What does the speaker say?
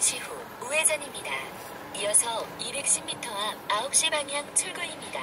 잠시 후 우회전입니다. 이어서 210m 앞 9시 방향 출구입니다.